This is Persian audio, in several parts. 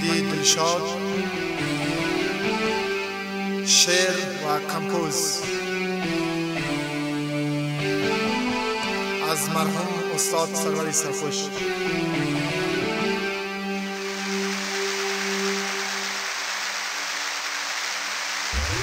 محمدی دلشاد شعر و کمپوز از مرحوم استاد سروری سرخوش قشنگ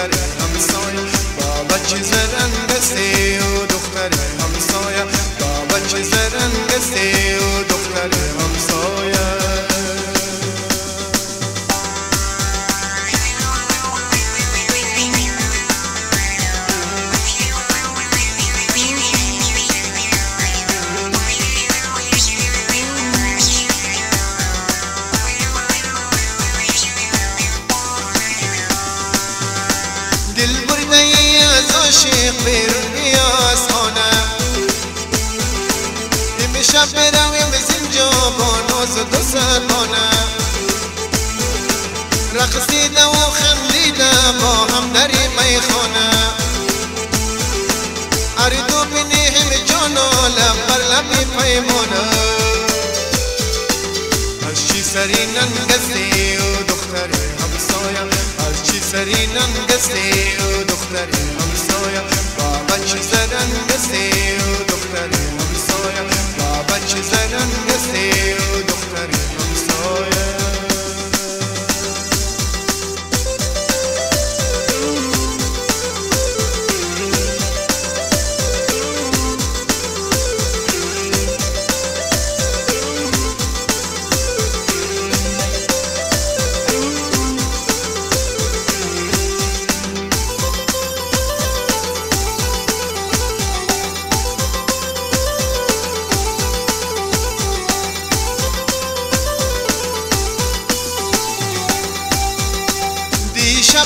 و دختر عاشق بیرون بیاز خانه امشب برویم زنجا با ناز و دو سرمانه رقصیده و خندیده با هم در میخانه اردو بینی هم جانا لب بر لب پیمانه از چی سری ننگستی و دختر همسایم از چی سری ننگستی و دختر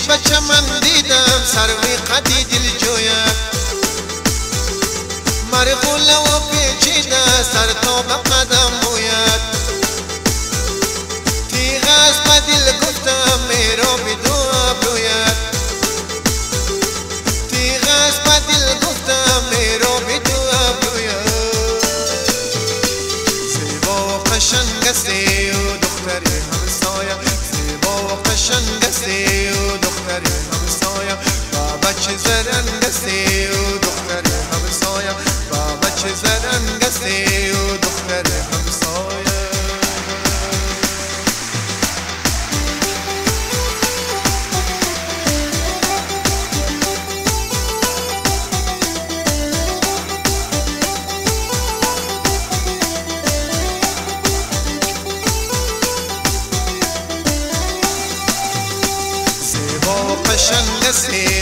بچه من دیدم سروی قدی دل جوید مرغوله و پیچیده سر تا به قدم see.